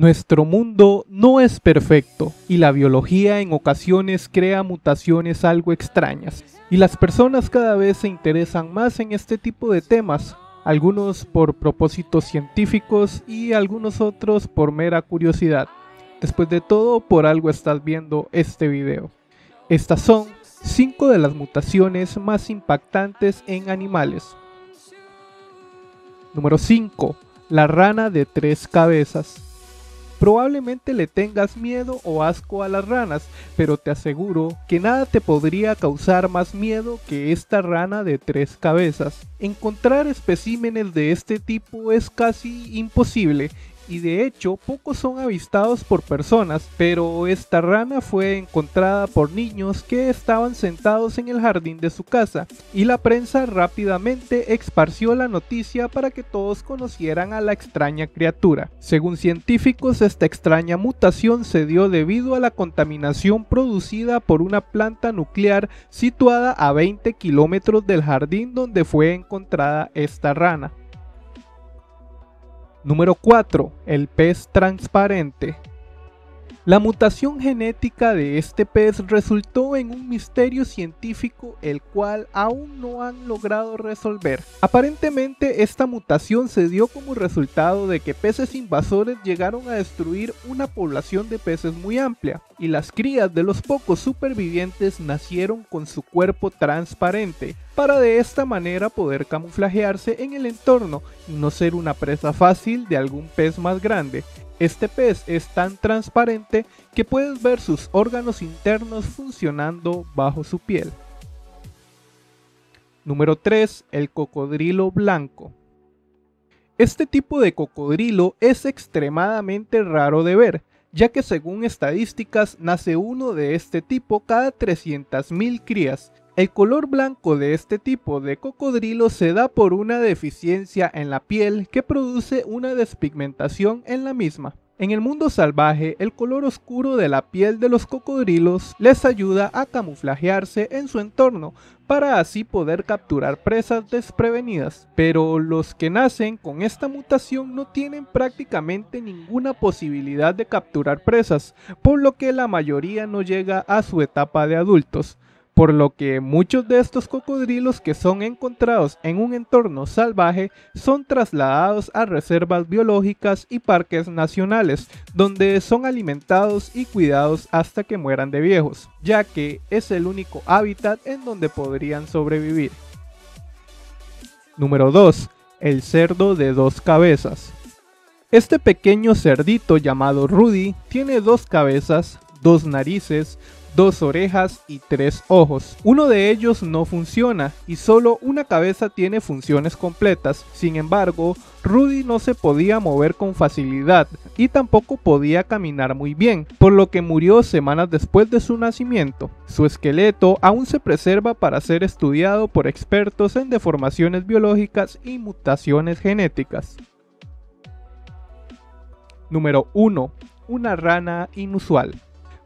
Nuestro mundo no es perfecto y la biología en ocasiones crea mutaciones algo extrañas y las personas cada vez se interesan más en este tipo de temas, algunos por propósitos científicos y algunos otros por mera curiosidad. Después de todo, por algo estás viendo este video. Estas son 5 de las mutaciones más impactantes en animales. Número 5. La rana de tres cabezas. Probablemente le tengas miedo o asco a las ranas, pero te aseguro que nada te podría causar más miedo que esta rana de tres cabezas. Encontrar especímenes de este tipo es casi imposible y de hecho pocos son avistados por personas, pero esta rana fue encontrada por niños que estaban sentados en el jardín de su casa y la prensa rápidamente esparció la noticia para que todos conocieran a la extraña criatura. Según científicos, esta extraña mutación se dio debido a la contaminación producida por una planta nuclear situada a 20 kilómetros del jardín donde fue encontrada esta rana. Número 4. El pez transparente. La mutación genética de este pez resultó en un misterio científico el cual aún no han logrado resolver. Aparentemente esta mutación se dio como resultado de que peces invasores llegaron a destruir una población de peces muy amplia y las crías de los pocos supervivientes nacieron con su cuerpo transparente para de esta manera poder camuflajearse en el entorno y no ser una presa fácil de algún pez más grande. Este pez es tan transparente que puedes ver sus órganos internos funcionando bajo su piel. Número 3. El cocodrilo blanco. Este tipo de cocodrilo es extremadamente raro de ver, ya que según estadísticas nace uno de este tipo cada 300.000 crías. El color blanco de este tipo de cocodrilo se da por una deficiencia en la piel que produce una despigmentación en la misma. En el mundo salvaje, el color oscuro de la piel de los cocodrilos les ayuda a camuflajearse en su entorno para así poder capturar presas desprevenidas. Pero los que nacen con esta mutación no tienen prácticamente ninguna posibilidad de capturar presas, por lo que la mayoría no llega a su etapa de adultos por lo que muchos de estos cocodrilos que son encontrados en un entorno salvaje son trasladados a reservas biológicas y parques nacionales, donde son alimentados y cuidados hasta que mueran de viejos, ya que es el único hábitat en donde podrían sobrevivir. Número 2. El cerdo de dos cabezas. Este pequeño cerdito llamado Rudy tiene dos cabezas, dos narices, dos orejas y tres ojos. Uno de ellos no funciona y solo una cabeza tiene funciones completas. Sin embargo, Rudy no se podía mover con facilidad y tampoco podía caminar muy bien, por lo que murió semanas después de su nacimiento. Su esqueleto aún se preserva para ser estudiado por expertos en deformaciones biológicas y mutaciones genéticas. Número 1. Una rana inusual.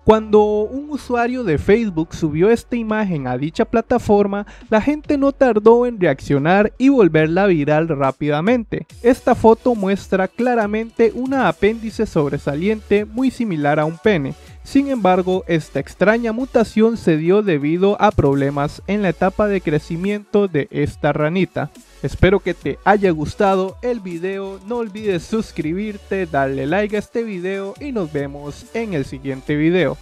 Cuando un usuario de Facebook subió esta imagen a dicha plataforma, la gente no tardó en reaccionar y volverla viral rápidamente. Esta foto muestra claramente una apéndice sobresaliente muy similar a un pene. Sin embargo, esta extraña mutación se dio debido a problemas en la etapa de crecimiento de esta ranita. Espero que te haya gustado el video, no olvides suscribirte, darle like a este video y nos vemos en el siguiente video.